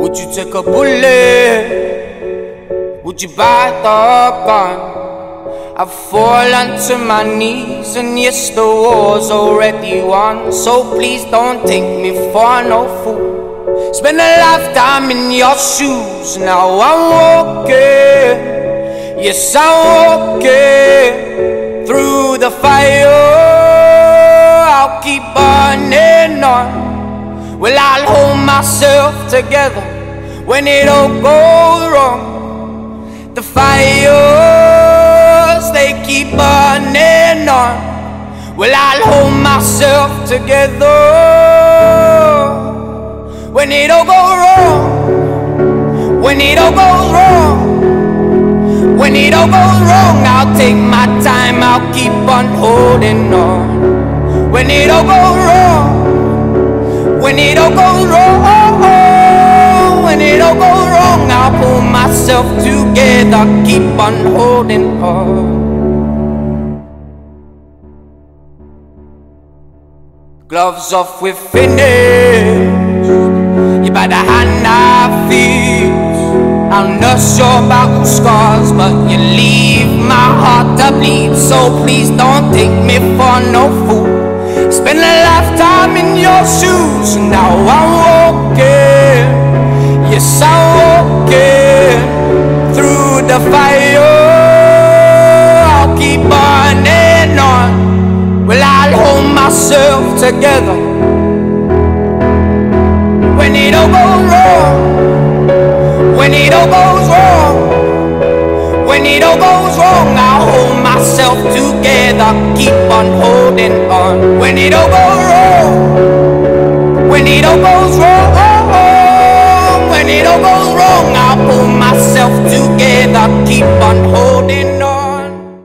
Would you take a bullet? Would you buy the gun? I've fallen to my knees and yes, the war's already won So please don't take me for no fool Spend a lifetime in your shoes Now I'm walking Yes, I'm walking Through the fire. I'll keep burning on. Well, I'll hold myself together When it all goes wrong. The fires, they keep burning on. Well, I'll hold myself together When it all goes wrong. When it all goes wrong when it all goes wrong, I'll take my time, I'll keep on holding on. When it all goes wrong, when it all goes wrong, when it all goes wrong, I'll pull myself together, keep on holding on. Gloves off, we're finished. You by the hand but you leave my heart to bleed. So please don't take me for no fool. Spend a lifetime in your shoes. Now I'm walking, yes I'm walking through the fire. I'll keep burning on. Well, I'll hold myself together when it all goes wrong. When it all goes wrong, I'll hold myself together, keep on holding on. When it all goes wrong, when it all goes wrong, when it all goes wrong, I'll pull myself together, keep on holding on.